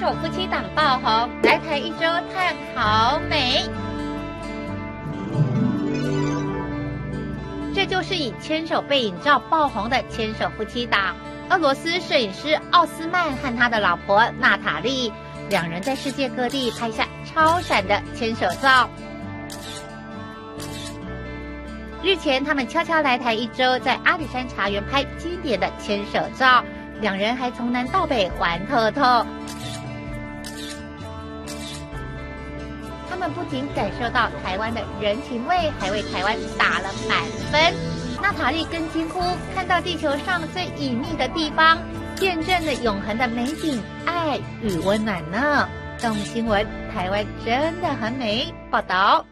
手夫妻档爆红，来台一周探好美。这就是以牵手背影照爆红的牵手夫妻档。俄罗斯摄影师奥斯曼和他的老婆娜塔莉，两人在世界各地拍下超闪的牵手照。日前，他们悄悄来台一周，在阿里山茶园拍经典的牵手照，两人还从南到北玩透透。他们不仅感受到台湾的人情味，还为台湾打了满分。娜塔莉更惊呼：“看到地球上最隐秘的地方，见证了永恒的美景、爱与温暖呢！”动新闻，台湾真的很美。报道。